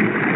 you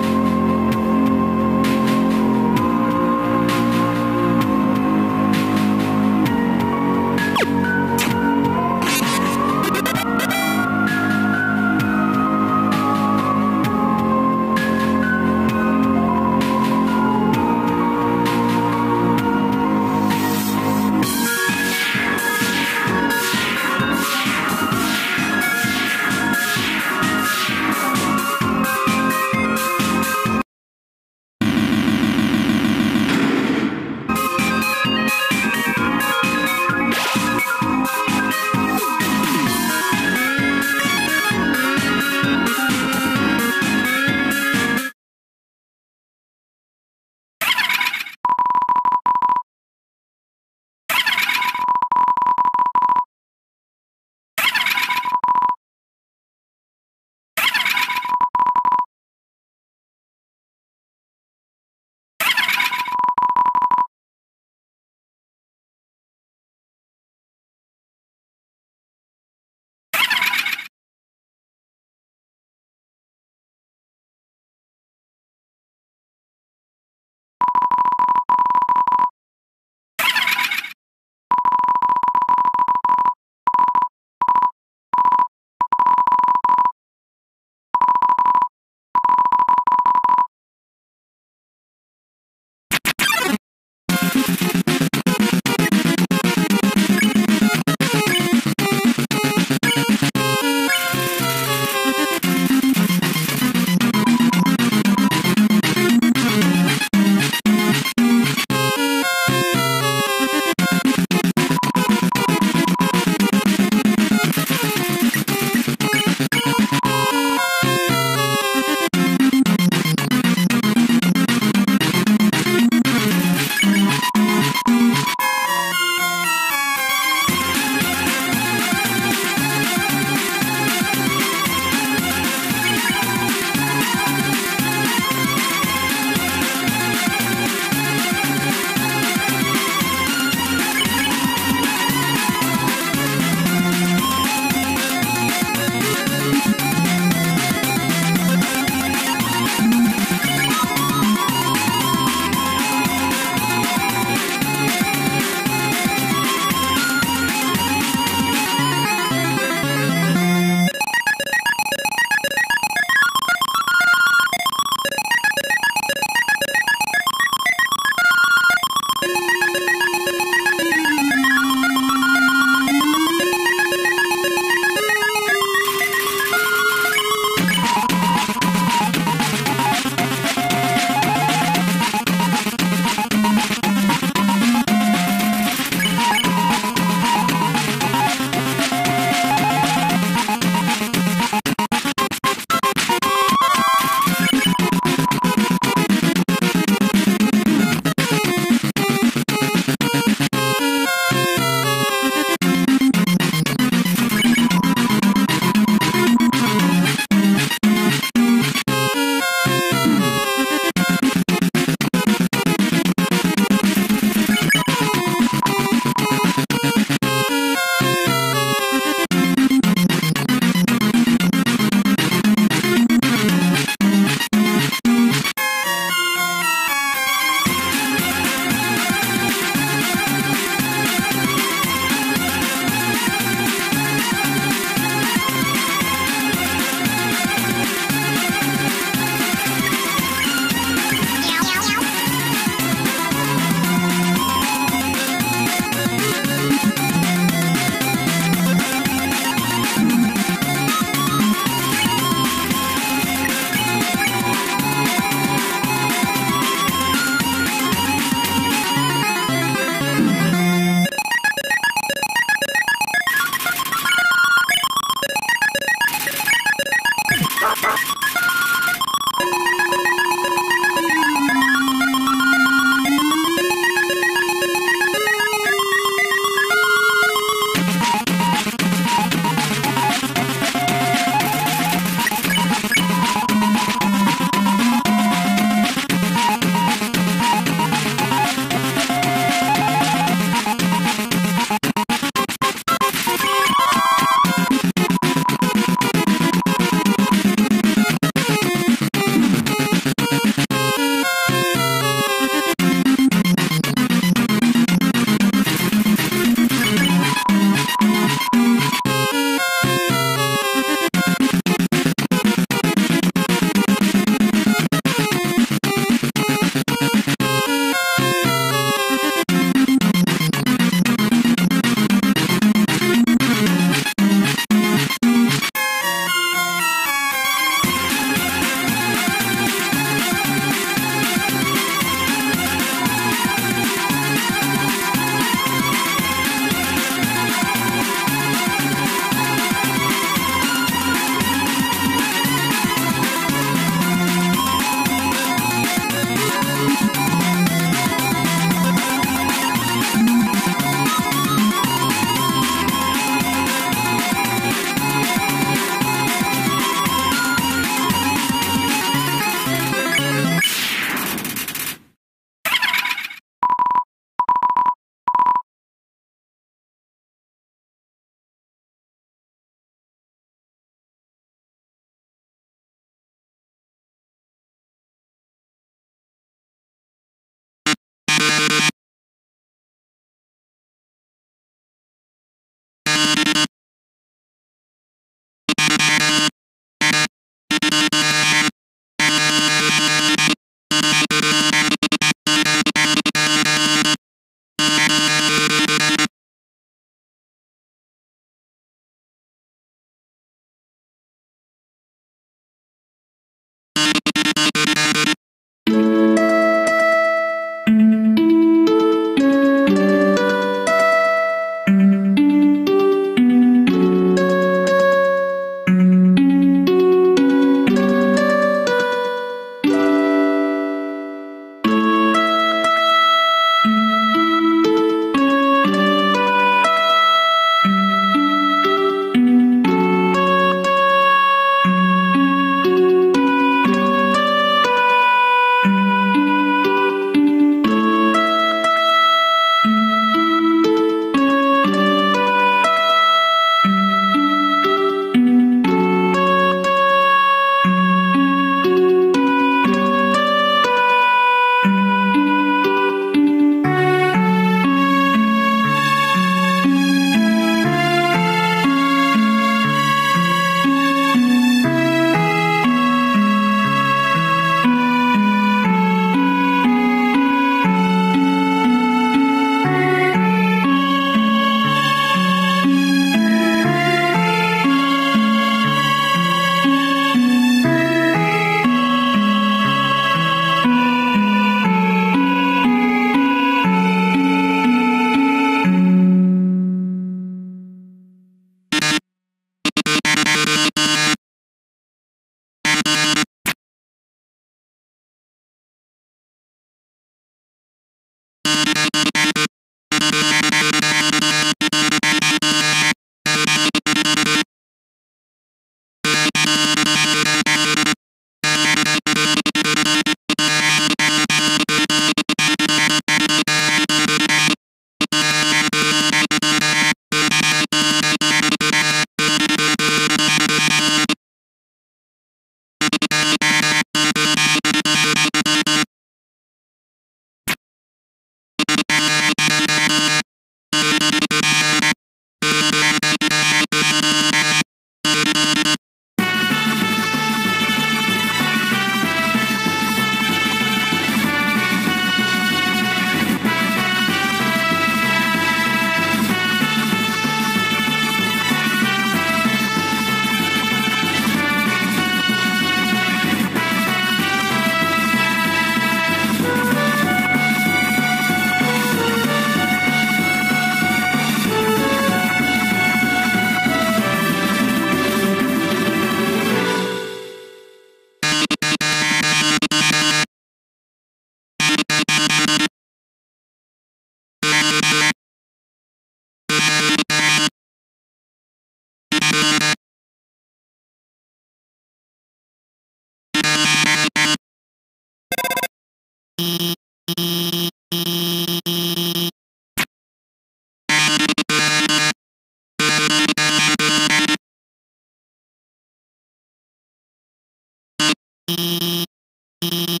you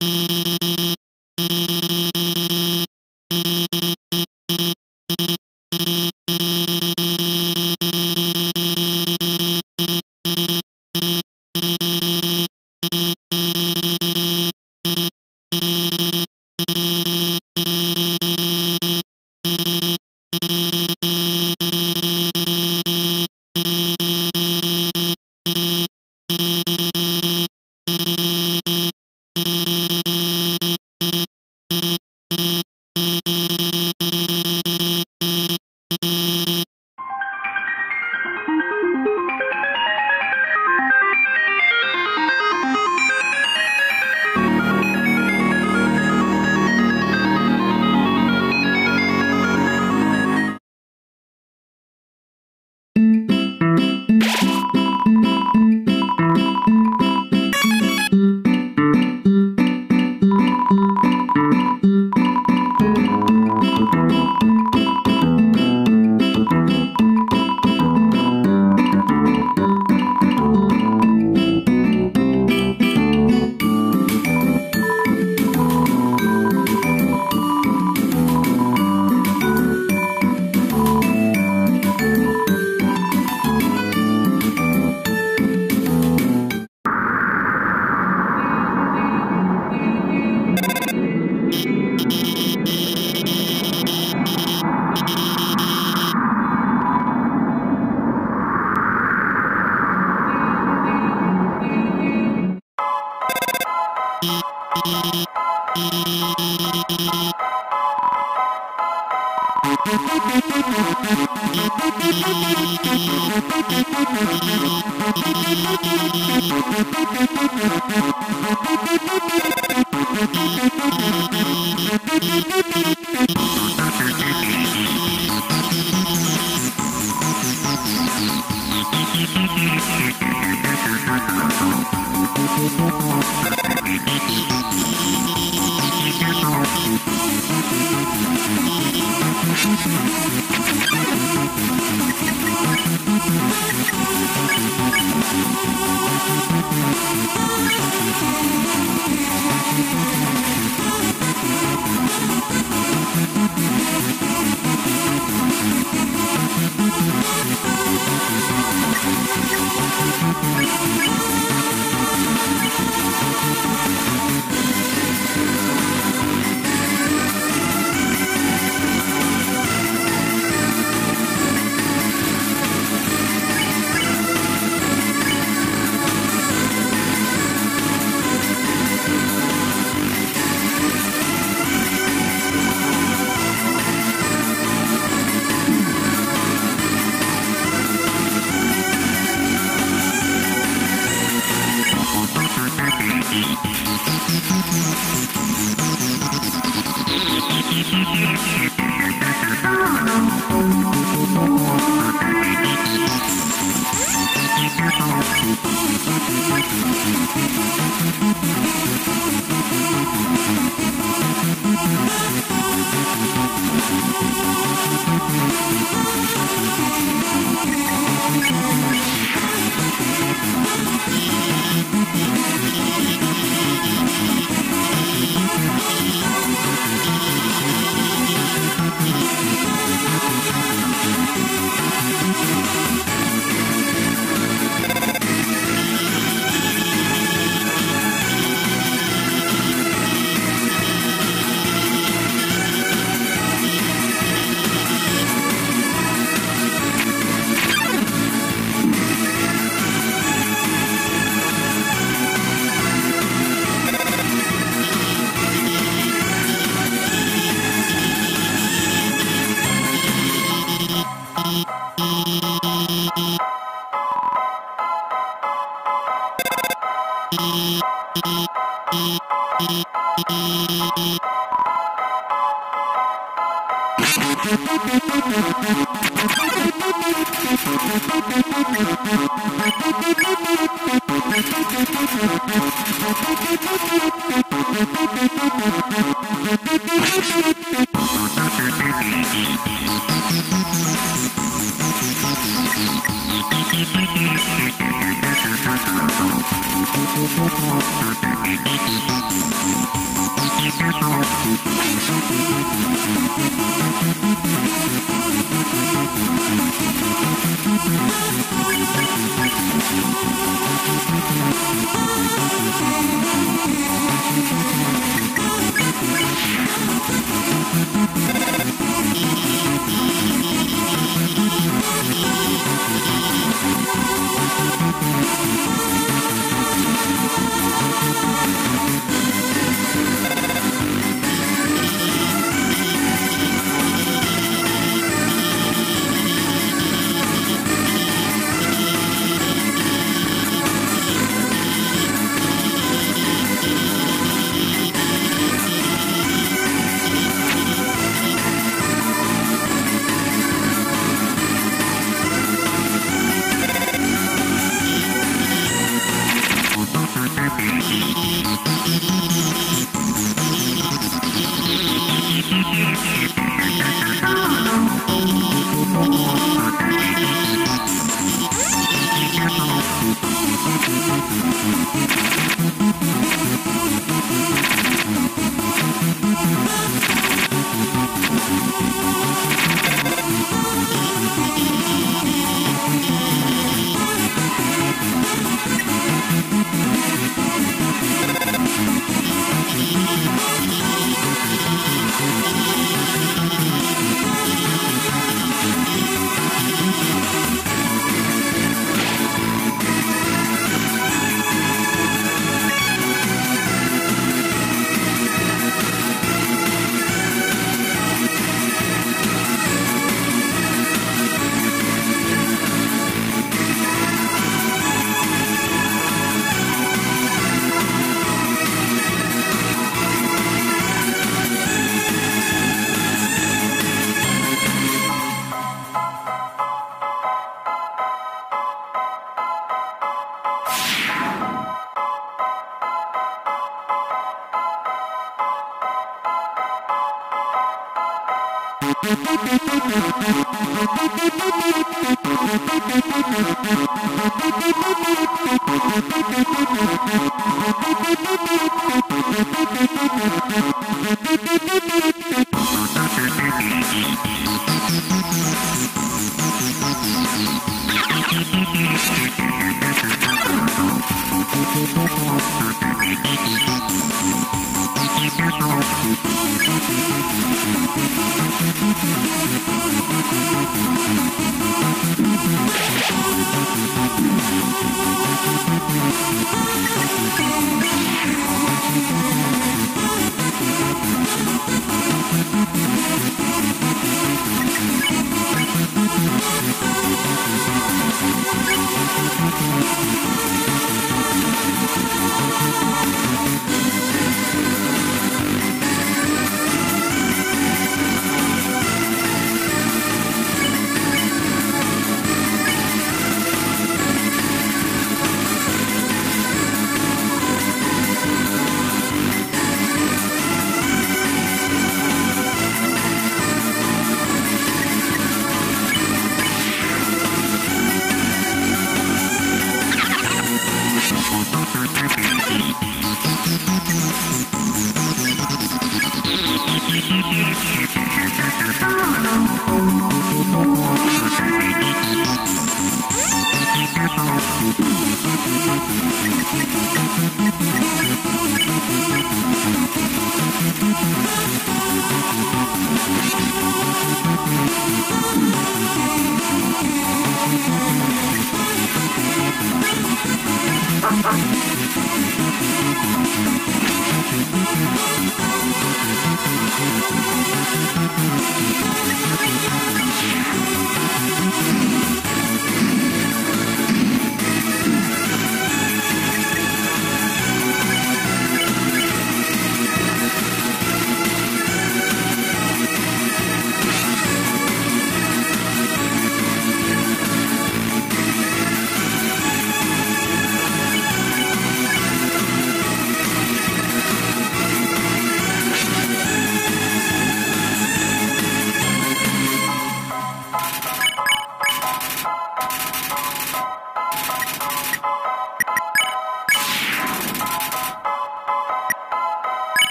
you.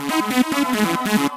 Thank you.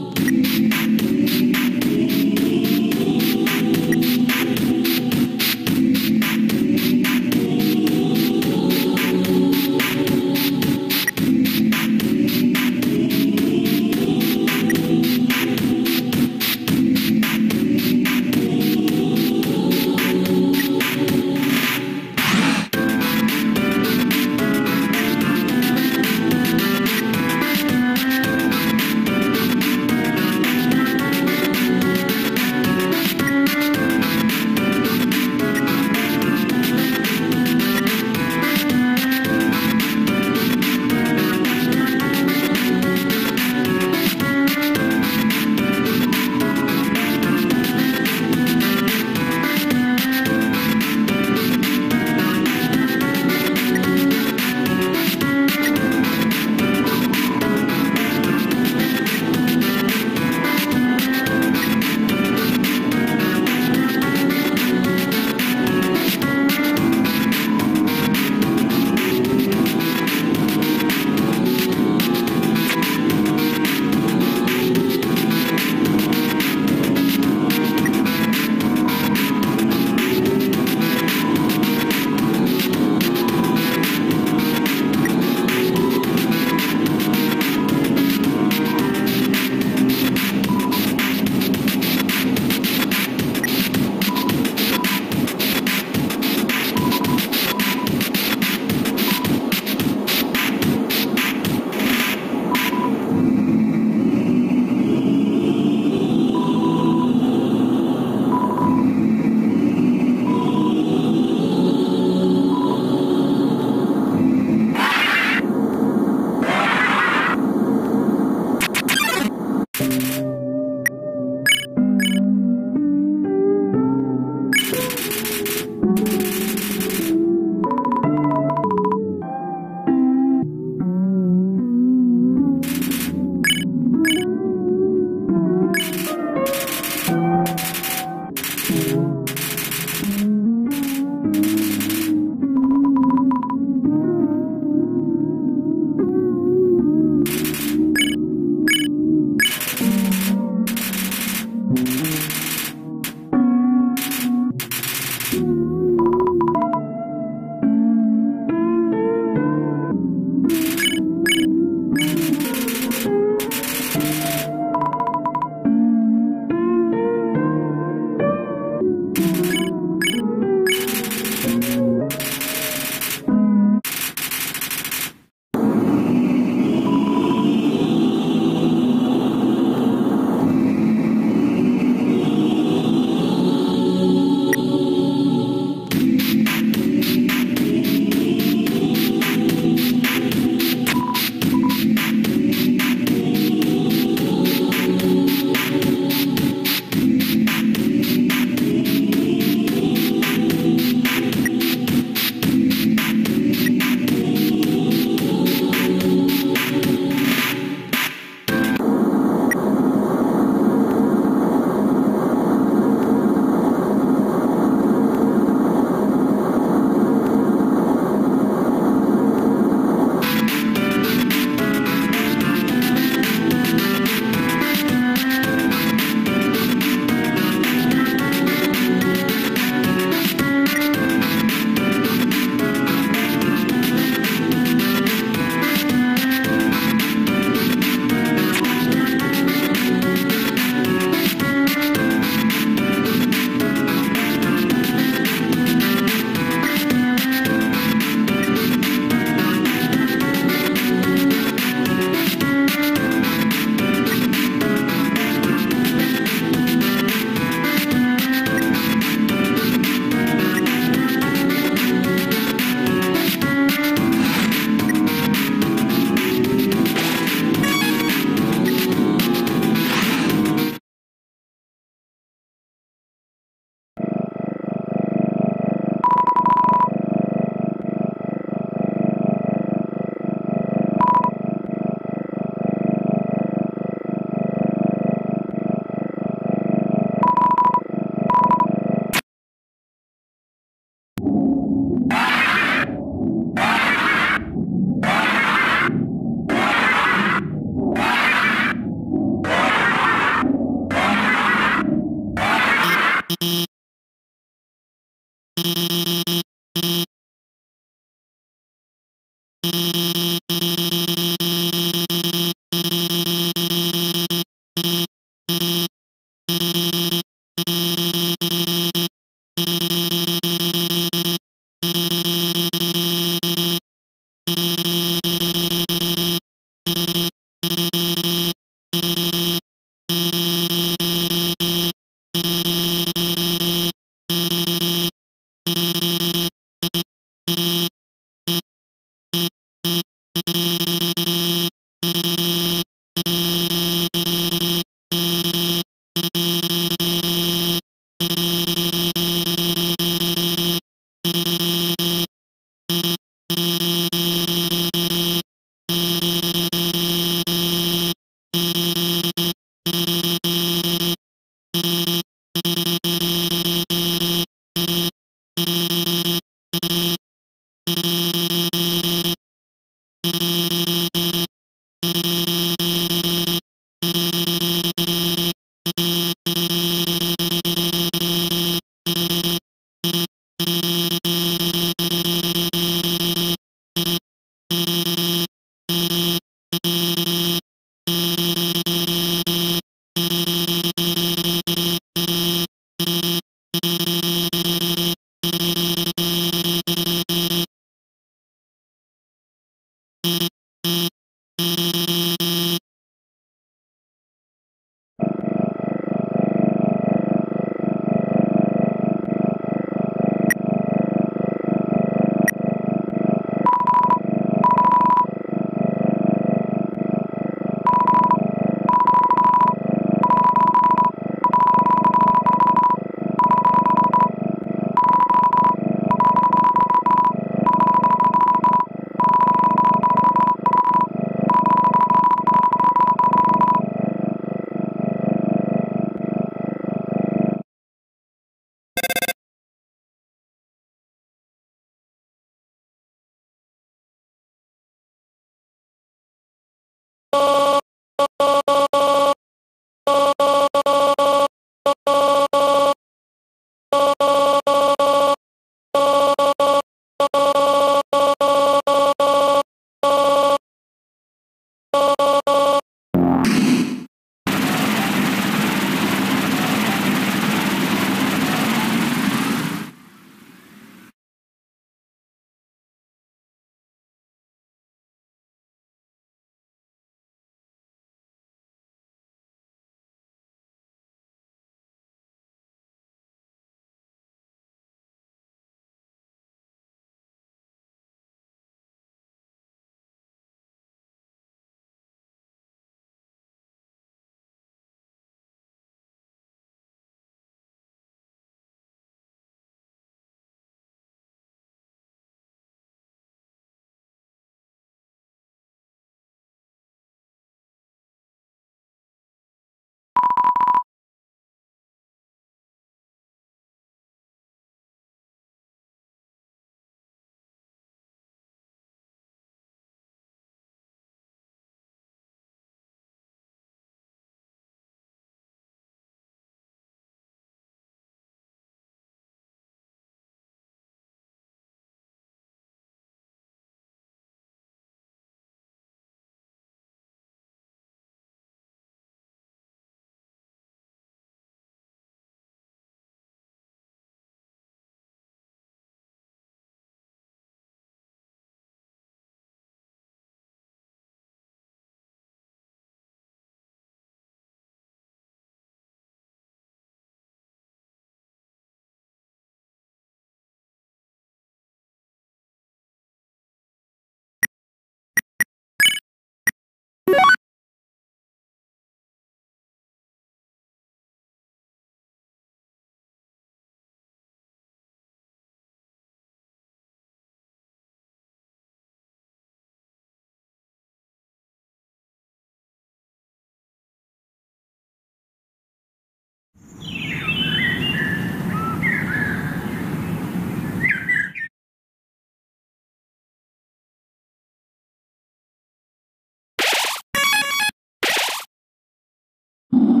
you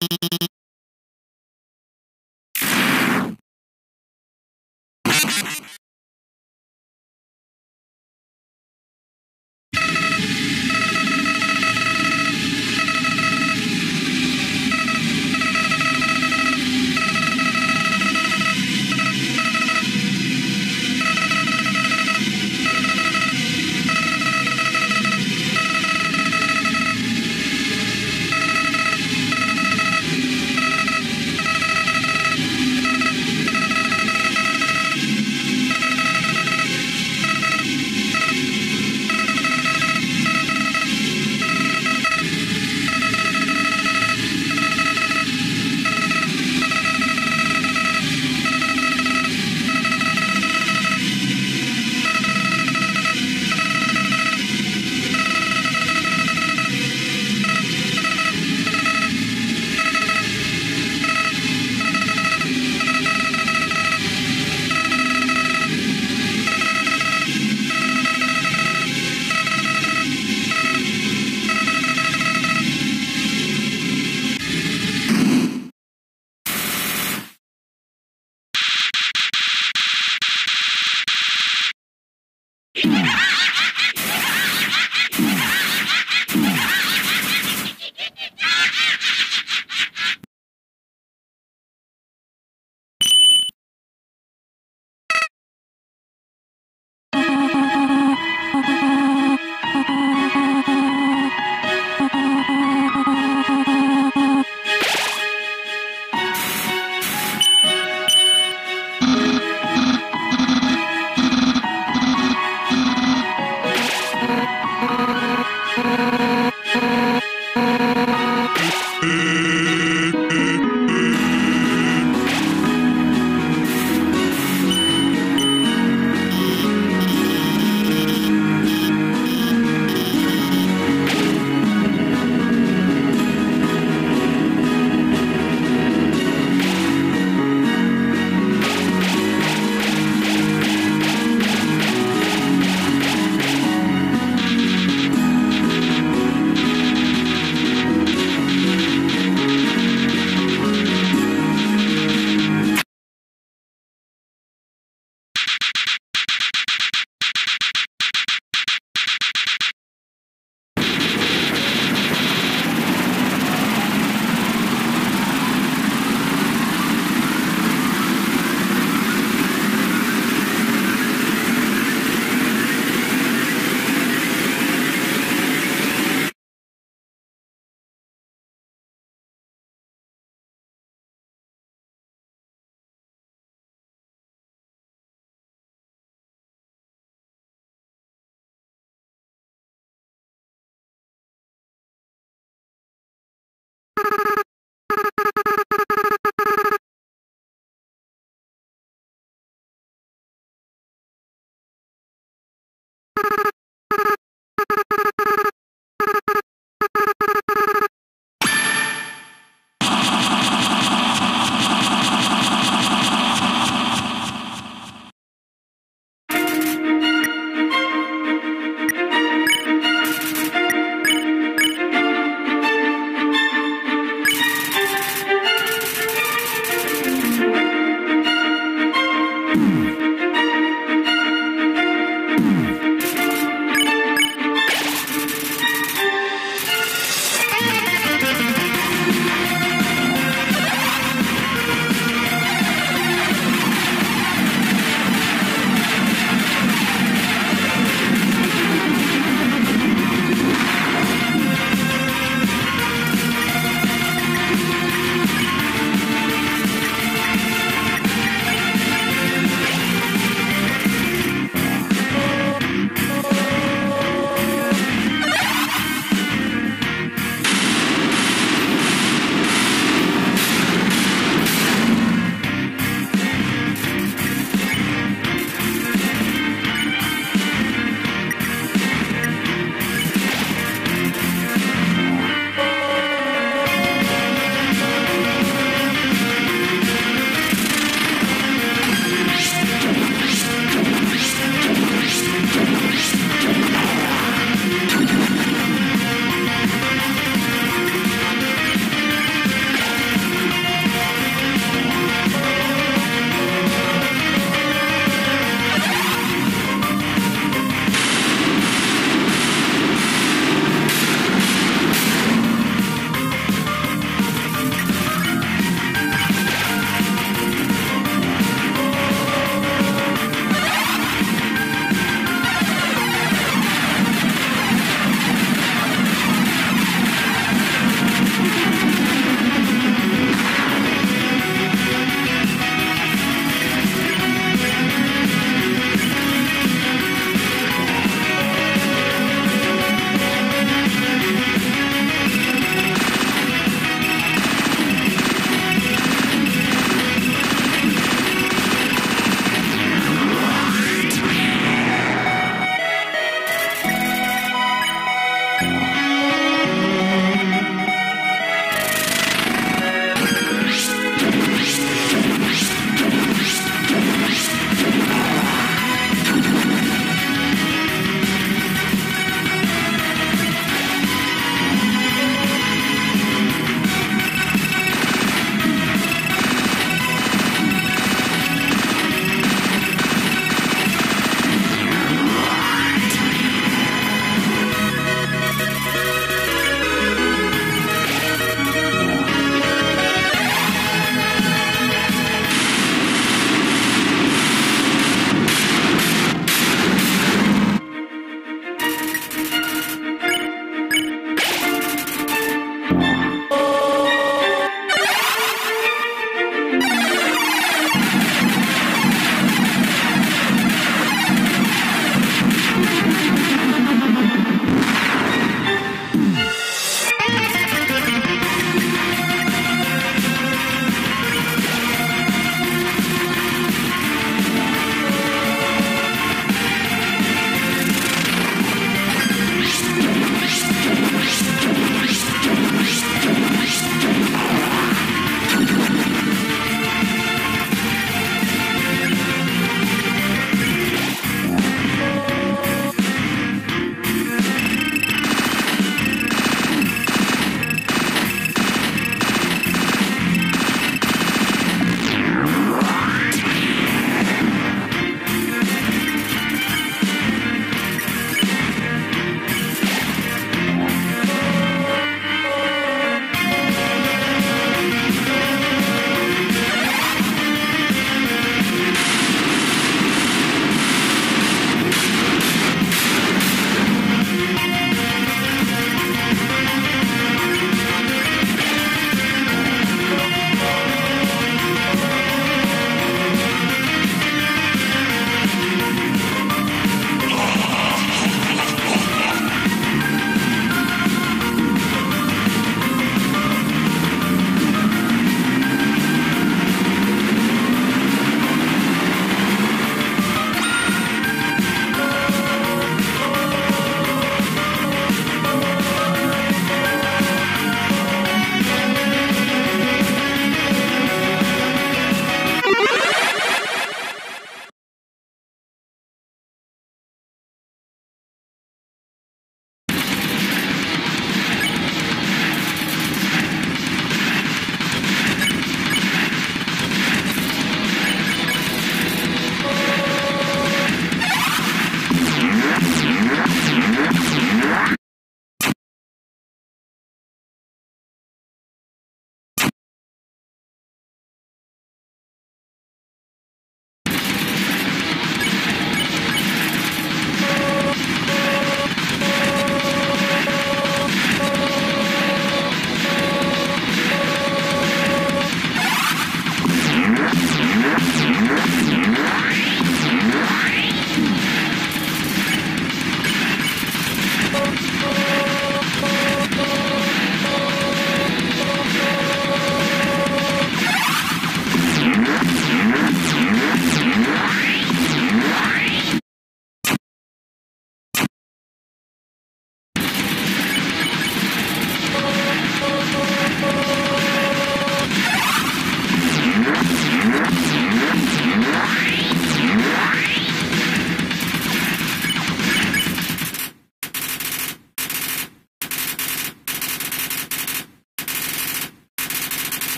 you